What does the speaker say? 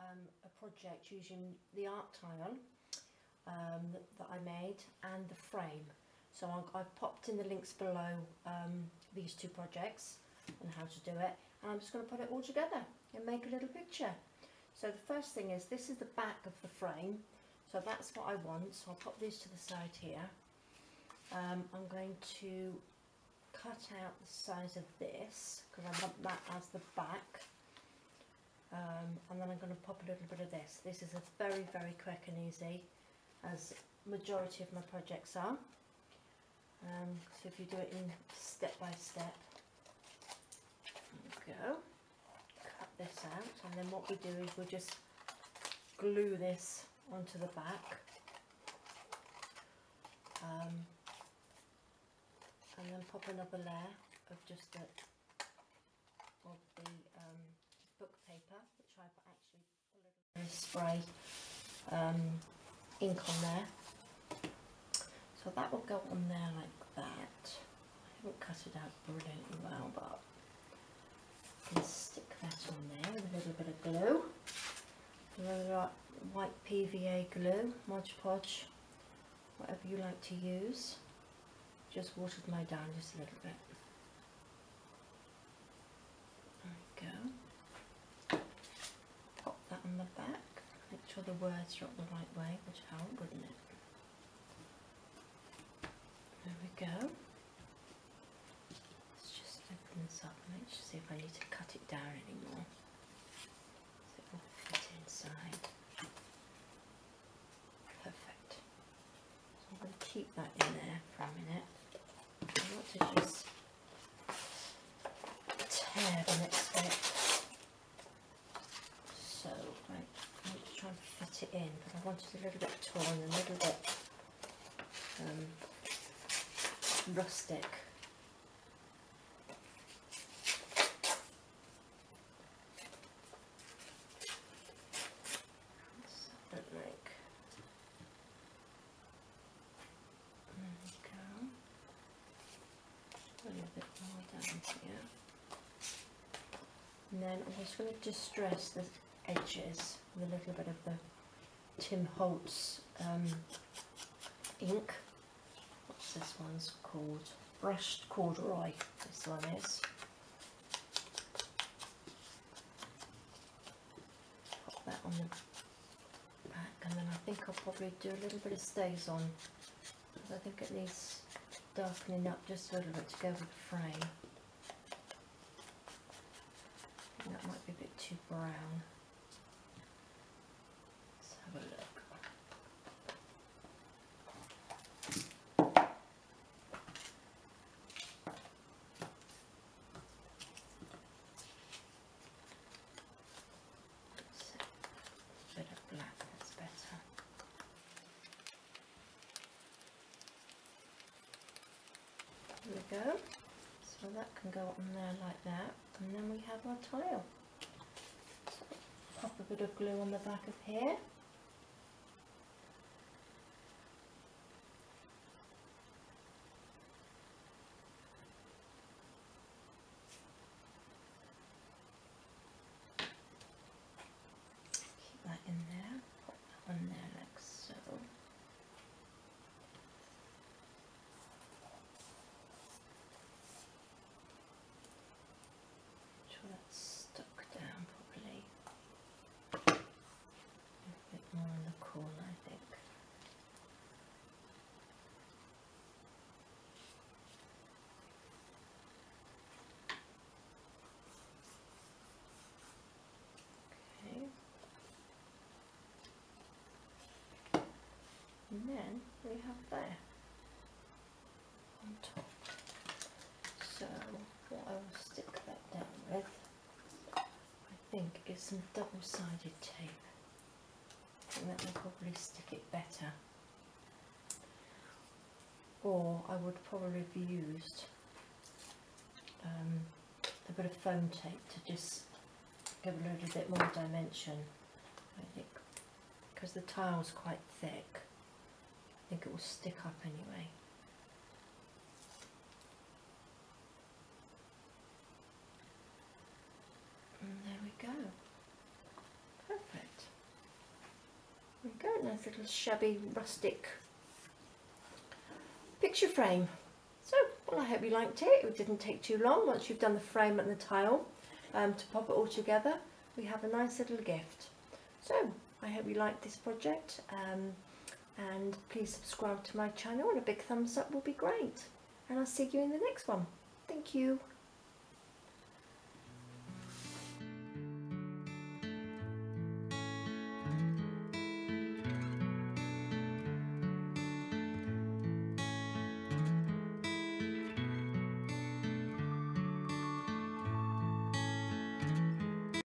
um, a project using the art tile um, that, that I made and the frame. So I, I've popped in the links below um, these two projects and how to do it and I'm just going to put it all together and make a little picture. So the first thing is this is the back of the frame so that's what I want so I'll pop these to the side here. Um, I'm going to cut out the size of this because I want that as the back um, and then I'm going to pop a little bit of this. This is a very very quick and easy as majority of my projects are. Um, so if you do it in step by step, go, cut this out and then what we do is we just glue this onto the back um, and then pop another layer of just the, of the um, book paper which I've actually a little spray um, ink on there. So that will go on there like that. I haven't cut it out brilliantly well but I can stick that on there with a little bit of glue. A little white PVA glue Mod Podge whatever you like to use. Just watered my down just a little bit. There we go pop that on the back make sure the words up the right way which help wouldn't it? There we go. Let's just open this up and let's see if I need to cut it down anymore. So it will fit inside. Perfect. So I'm going to keep that in there for a minute. I want to just tear the next bit. So I want to and fit it in, but I want it a little bit torn, a little bit um, rustic. And then I'm just going to distress the edges with a little bit of the Tim Holtz um, ink. What's this one's called? Brushed corduroy, this one is. Pop that on the back and then I think I'll probably do a little bit of StazOn because I think it needs darkening up just a little bit to go with the frame. that might be a bit too brown. Let's have a look. A bit of black, that's better. There we go. So that can go on there like that. And then we have our tile. Pop a bit of glue on the back of here. Keep that in there, pop that on there like so. sure that's stuck down properly. A bit more in the corner, I think. Okay. And then we have there on top. So what I will stick that down with, I think, is some double-sided tape. And that will probably stick it better. Or I would probably have used um, a bit of foam tape to just give a little bit more dimension. I think because the tile's quite thick, I think it will stick up anyway. And there we go. Perfect. nice little shabby rustic picture frame. So, well I hope you liked it. It didn't take too long. Once you've done the frame and the tile um, to pop it all together, we have a nice little gift. So, I hope you liked this project um, and please subscribe to my channel and a big thumbs up will be great. And I'll see you in the next one. Thank you.